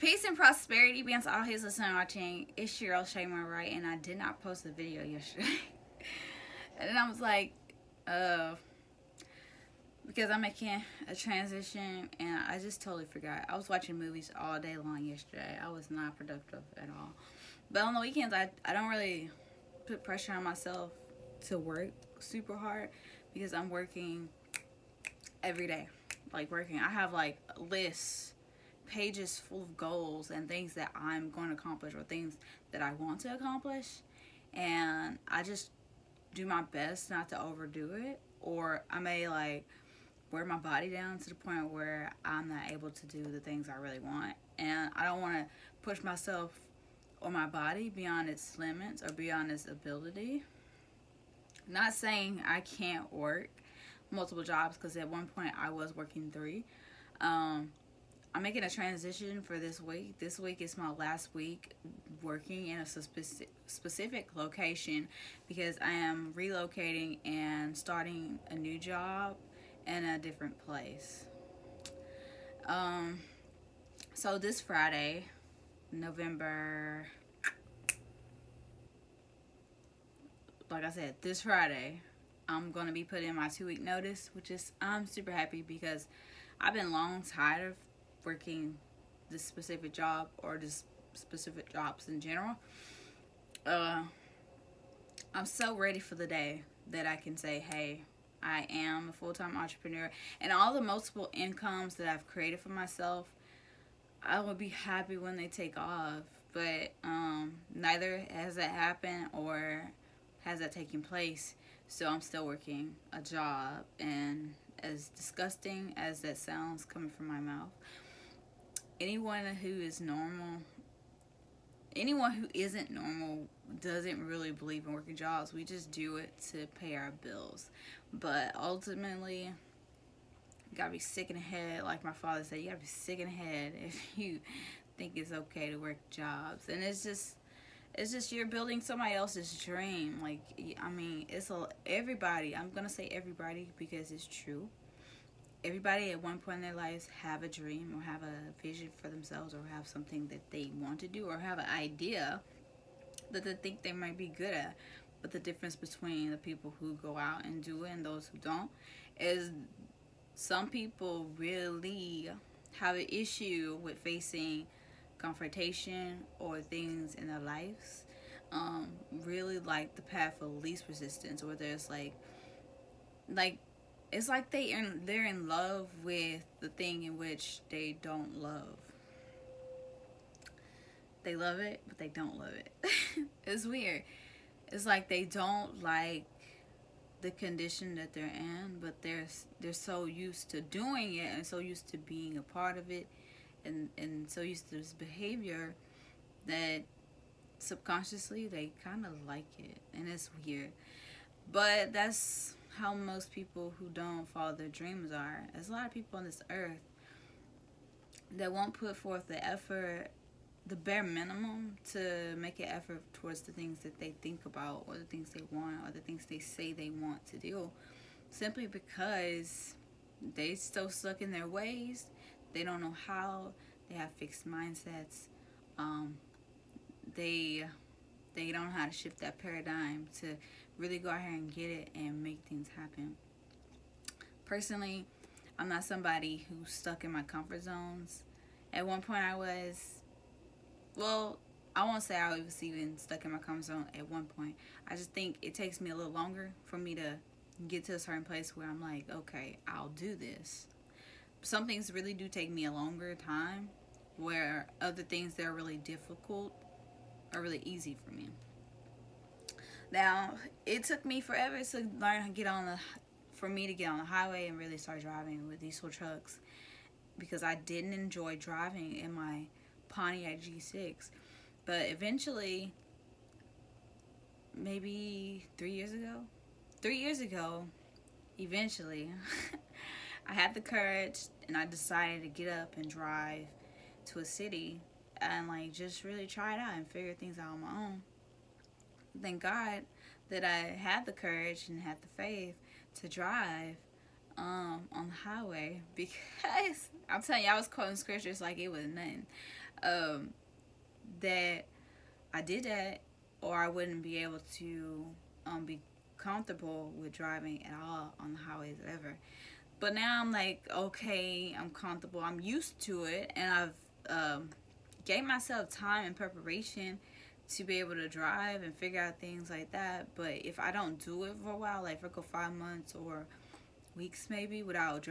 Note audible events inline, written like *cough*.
Peace and prosperity be all his listening watching. It's Cheryl Shamer, right? And I did not post the video yesterday. *laughs* and then I was like, uh, because I'm making a transition and I just totally forgot. I was watching movies all day long yesterday. I was not productive at all. But on the weekends, I, I don't really put pressure on myself to work super hard because I'm working every day. Like working, I have like lists pages full of goals and things that I'm going to accomplish or things that I want to accomplish. And I just do my best not to overdo it. Or I may like wear my body down to the point where I'm not able to do the things I really want. And I don't want to push myself or my body beyond its limits or beyond its ability. Not saying I can't work multiple jobs because at one point I was working three. Um, I'm making a transition for this week. This week is my last week working in a specific specific location because I am relocating and starting a new job in a different place. Um, so this Friday, November, like I said, this Friday, I'm gonna be putting my two week notice, which is I'm super happy because I've been long tired of working this specific job or just specific jobs in general. Uh, I'm so ready for the day that I can say, hey, I am a full-time entrepreneur and all the multiple incomes that I've created for myself, I will be happy when they take off. But um, neither has that happened or has that taken place. So I'm still working a job and as disgusting as that sounds coming from my mouth, anyone who is normal, anyone who isn't normal doesn't really believe in working jobs. We just do it to pay our bills. But ultimately, you gotta be sick in the head, like my father said, you gotta be sick in the head *laughs* if you think it's okay to work jobs. And it's just, it's just you're building somebody else's dream. Like, I mean, it's a, everybody, I'm gonna say everybody because it's true everybody at one point in their lives have a dream or have a vision for themselves or have something that they want to do or have an idea that they think they might be good at. But the difference between the people who go out and do it and those who don't is some people really have an issue with facing confrontation or things in their lives. Um, really like the path of least resistance, where there's like, like it's like they in they're in love with the thing in which they don't love. They love it, but they don't love it. *laughs* it's weird. It's like they don't like the condition that they're in, but they're they're so used to doing it and so used to being a part of it and and so used to this behavior that subconsciously they kind of like it and it's weird. But that's how most people who don't follow their dreams are. There's a lot of people on this earth that won't put forth the effort, the bare minimum, to make an effort towards the things that they think about, or the things they want, or the things they say they want to do, simply because they still stuck in their ways. They don't know how. They have fixed mindsets. Um, they they don't know how to shift that paradigm to really go out here and get it and make things happen. Personally, I'm not somebody who's stuck in my comfort zones. At one point, I was, well, I won't say I was even stuck in my comfort zone at one point. I just think it takes me a little longer for me to get to a certain place where I'm like, okay, I'll do this. Some things really do take me a longer time, where other things that are really difficult are really easy for me. Now, it took me forever to learn how to get on the, for me to get on the highway and really start driving with diesel trucks because I didn't enjoy driving in my Pontiac G6. But eventually, maybe three years ago, three years ago, eventually, *laughs* I had the courage and I decided to get up and drive to a city and like just really try it out and figure things out on my own thank God that I had the courage and had the faith to drive um, on the highway *laughs* because I'm telling you, I was quoting scriptures like it was nothing. um, that I did that, or I wouldn't be able to um, be comfortable with driving at all on the highways ever. But now I'm like, okay, I'm comfortable. I'm used to it, and I've um, gave myself time and preparation to be able to drive and figure out things like that. But if I don't do it for a while, like for go five months or weeks maybe without driving